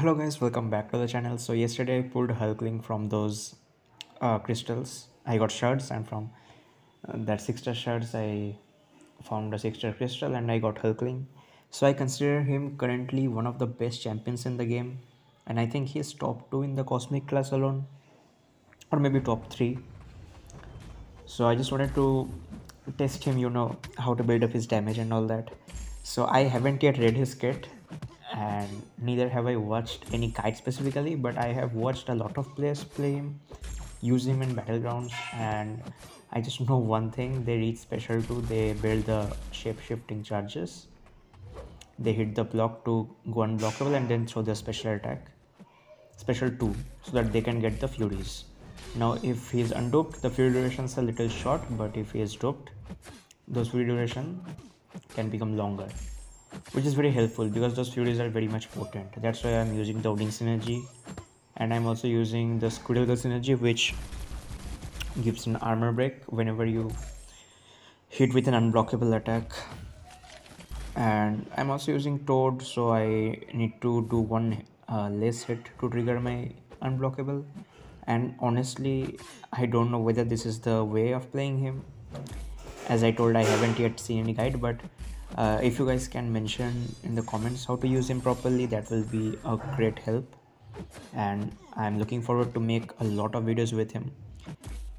hello guys. Welcome back to the channel. So yesterday i pulled hulkling from those uh, crystals. I got shards and from uh, that six star shards i found a six star crystal and i got hulkling so i consider him currently one of the best champions in the game and i think he's top two in the cosmic class alone or maybe top three. So i just wanted to test him you know how to build up his damage and all that. So i haven't yet read his kit and neither have I watched any guide specifically, but I have watched a lot of players play him, use him in battlegrounds, and I just know one thing: they reach special two, they build the shape-shifting charges. They hit the block to go unblockable and then throw their special attack, special two, so that they can get the furies. Now, if he is undoped, the fury duration is a little short, but if he is doped, those fury duration can become longer which is very helpful because those furies are very much potent. That's why i'm using the odin synergy. And i'm also using the squirrel synergy which gives an armor break whenever you hit with an unblockable attack. And i'm also using toad so i need to do one uh, less hit to trigger my unblockable. And honestly i don't know whether this is the way of playing him. As i told i haven't yet seen any guide but uh, if you guys can mention in the comments how to use him properly that will be a great help. And i'm looking forward to make a lot of videos with him.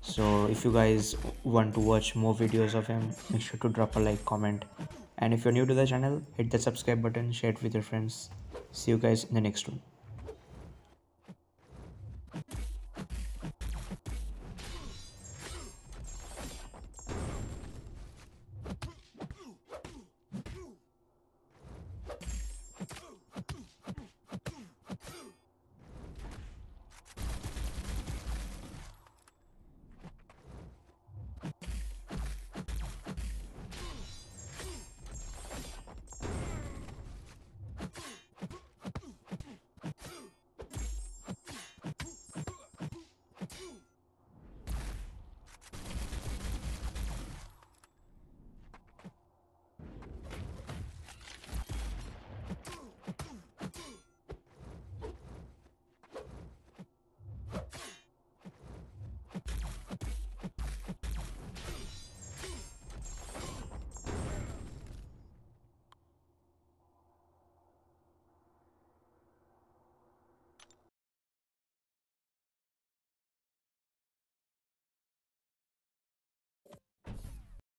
So if you guys want to watch more videos of him make sure to drop a like comment. And if you're new to the channel hit the subscribe button share it with your friends. See you guys in the next one